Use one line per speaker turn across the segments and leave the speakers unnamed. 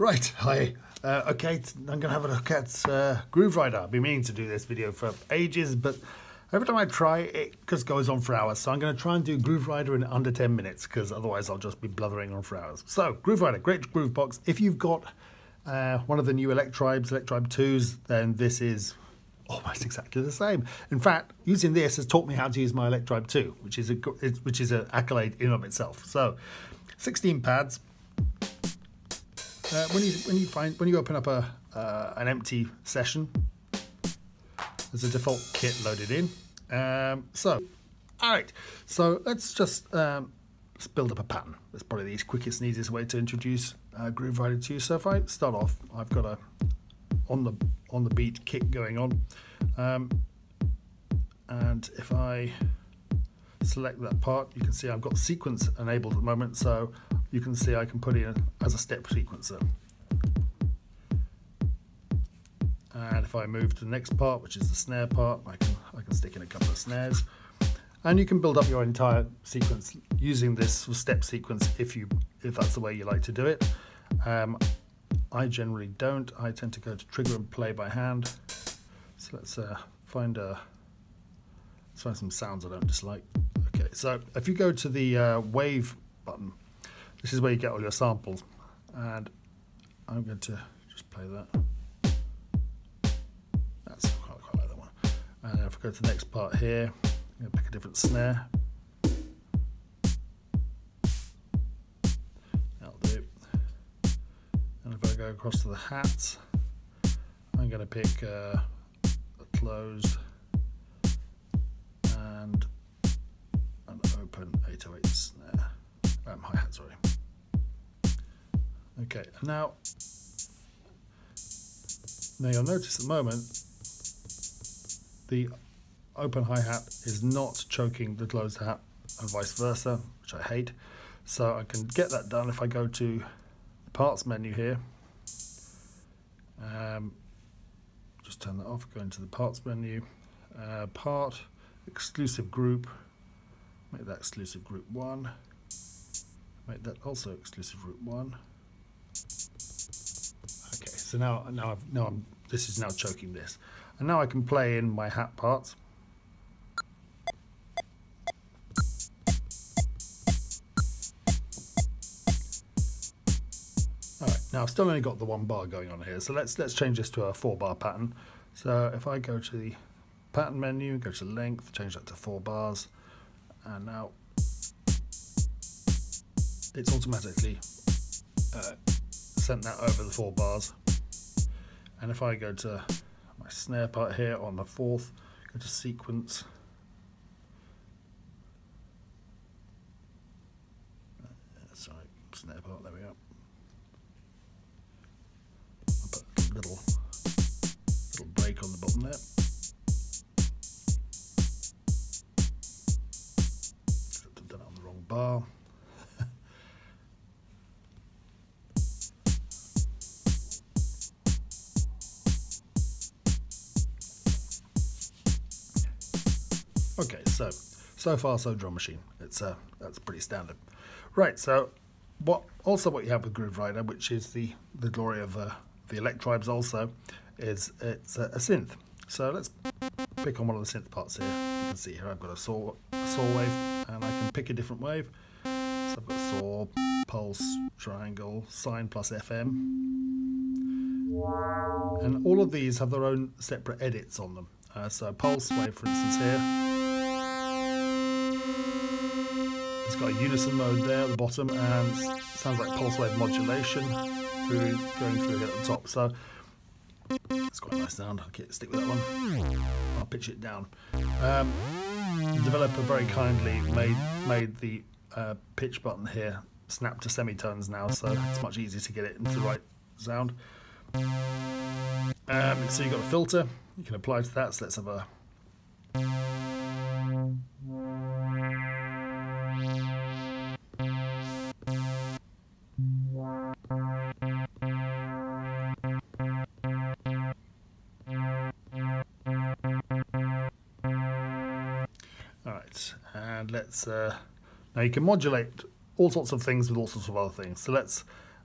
Right, hi. Uh, okay, I'm going to have a look at uh, Grooverider. I've been meaning to do this video for ages, but every time I try, it just goes on for hours. So I'm going to try and do Groove Rider in under 10 minutes, because otherwise I'll just be blubbering on for hours. So, Groove Rider, great groove box. If you've got uh, one of the new Electribes, Electribe 2s, then this is almost exactly the same. In fact, using this has taught me how to use my Electribe 2, which is a which is an accolade in of itself. So, 16 pads, uh, when you when you find when you open up a uh, an empty session, there's a default kit loaded in. Um, so, all right. So let's just um, let's build up a pattern. That's probably the quickest and easiest way to introduce uh, Grooverider to you. So if I start off, I've got a on the on the beat kick going on, um, and if I select that part, you can see I've got sequence enabled at the moment. So you can see I can put in as a step sequencer. And if I move to the next part, which is the snare part, I can, I can stick in a couple of snares. And you can build up your entire sequence using this step sequence if you if that's the way you like to do it. Um, I generally don't. I tend to go to trigger and play by hand. So let's uh, find a let's find some sounds I don't dislike. Okay, so if you go to the uh, wave button this is where you get all your samples. And I'm going to just play that. That's quite, quite like that one. And if I go to the next part here, I'm going to pick a different snare. That'll do. And if I go across to the hats, I'm going to pick uh, a closed Okay, now, now you'll notice at the moment the open hi-hat is not choking the closed hat and vice versa, which I hate. So I can get that done if I go to the parts menu here. Um, just turn that off, go into the parts menu, uh, part, exclusive group, make that exclusive group 1, make that also exclusive group 1. Okay, so now now I've now I'm this is now choking this. And now I can play in my hat parts. Alright, now I've still only got the one bar going on here, so let's let's change this to a four bar pattern. So if I go to the pattern menu, go to length, change that to four bars, and now it's automatically uh, sent that over the four bars. And if I go to my snare part here on the fourth, go to sequence, sorry, snare part, there we go. I'll put a little, little break on the bottom there. Done it on the wrong bar. Okay, so so far so drum machine. It's uh that's pretty standard. Right, so what also what you have with Groove Rider, which is the the glory of uh, the Electribes also, is it's a, a, synth. So let's pick on one of the synth parts here. You can see here I've got a saw a saw wave, and I can pick a different wave. So I've got saw, pulse, triangle, sine plus FM, and all of these have their own separate edits on them. Uh, so pulse wave, for instance, here It's got a unison mode there at the bottom and sounds like pulse wave modulation through going through here at the top. So it's quite a nice sound. I'll stick with that one. I'll pitch it down. Um, the developer very kindly made made the uh, pitch button here snap to semitones now, so it's much easier to get it into the right sound. Um, so you've got a filter you can apply to that. So let's have a let's uh, now you can modulate all sorts of things with all sorts of other things. So let's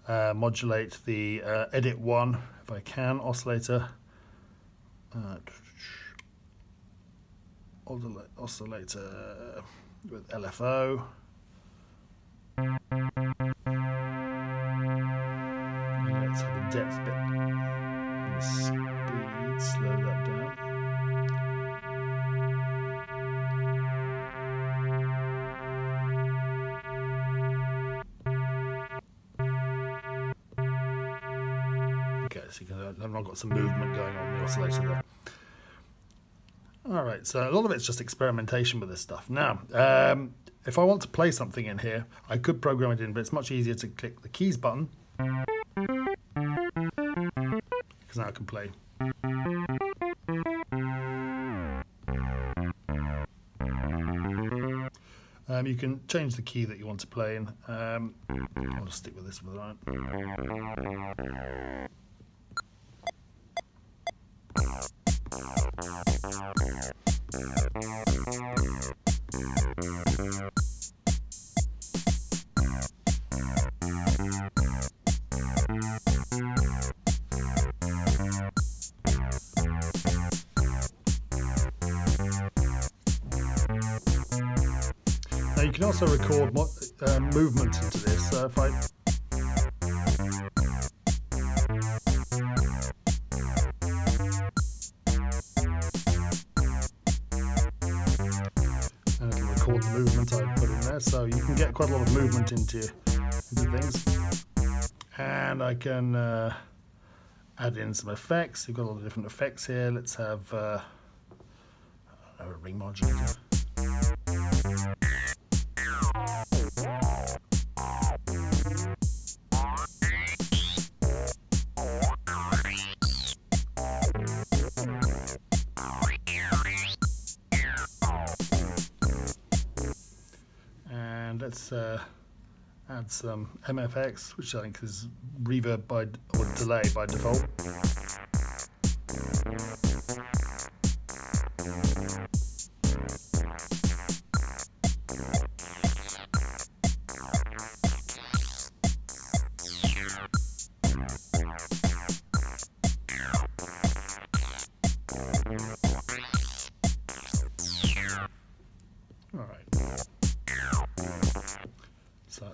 uh, modulate the uh, edit one if I can oscillator. Uh, oscillator with LFO. Let's have the depth bit and speed, slow that down. Can, I've got some movement going on the oscillator there. All right, so a lot of it's just experimentation with this stuff. Now, um, if I want to play something in here, I could program it in, but it's much easier to click the keys button. Because now I can play. Um, you can change the key that you want to play in. Um, I'll just stick with this for the moment. Now you can also record mo- uh, movement into this. So if I record the movement I put in there, so you can get quite a lot of movement into into things. And I can uh, add in some effects. You've got a lot of different effects here. Let's have uh, a ring modulator. Let's uh, add some MFX, which I think is reverb by or delay by default.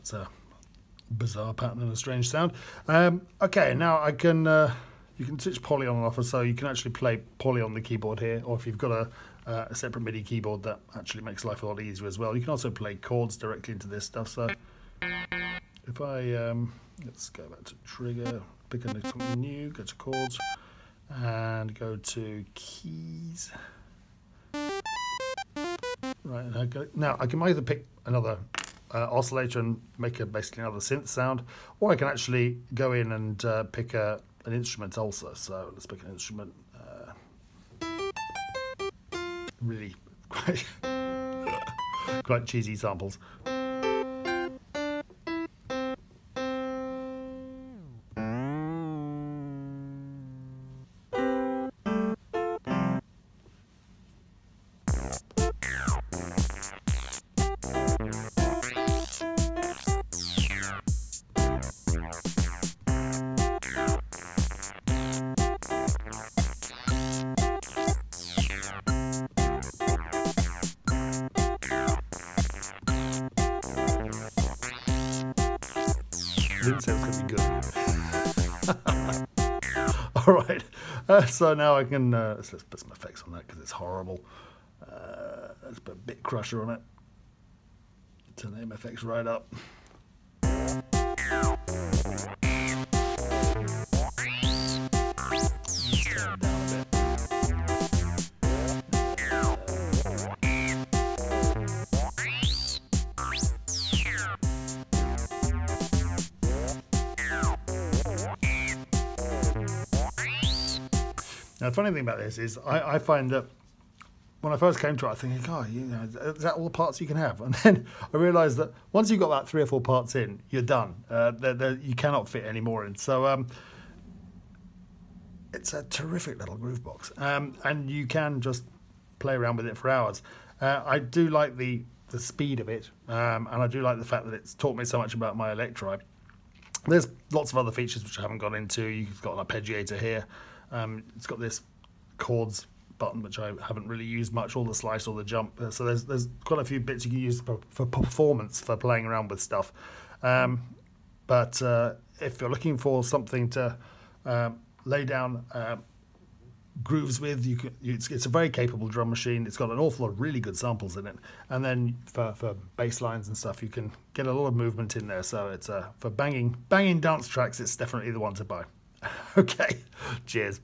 That's a bizarre pattern and a strange sound. Um, okay, now I can uh, you can switch poly on and off, so you can actually play poly on the keyboard here, or if you've got a, uh, a separate MIDI keyboard, that actually makes life a lot easier as well. You can also play chords directly into this stuff. So if I um, let's go back to trigger, pick a something new, go to chords, and go to keys. Right, now I can either pick another uh, oscillator and make a basically another synth sound, or I can actually go in and uh, pick a, an instrument also. So let's pick an instrument. Uh, really quite quite cheesy samples. Didn't say it was going to be good. All right, uh, so now I can uh, let's, let's put some effects on that because it's horrible. Uh, let's put a bit crusher on it. Turn the MFX right up. The funny thing about this is I, I find that when I first came to it, I think, oh, you know, is that all the parts you can have? And then I realised that once you've got about three or four parts in, you're done. Uh, they're, they're, you cannot fit any more in. So um, it's a terrific little groove box, um, and you can just play around with it for hours. Uh, I do like the the speed of it, um, and I do like the fact that it's taught me so much about my Electribe. There's lots of other features which I haven't gone into. You've got an arpeggiator here. Um, it's got this chords button which I haven't really used much, or the slice or the jump. Uh, so there's there's quite a few bits you can use for, for performance for playing around with stuff. Um, but uh, if you're looking for something to um, lay down uh, grooves with. You can, it's, it's, a very capable drum machine. It's got an awful lot of really good samples in it. And then for, for bass lines and stuff, you can get a lot of movement in there. So it's uh, for banging banging dance tracks, it's definitely the one to buy. okay, cheers.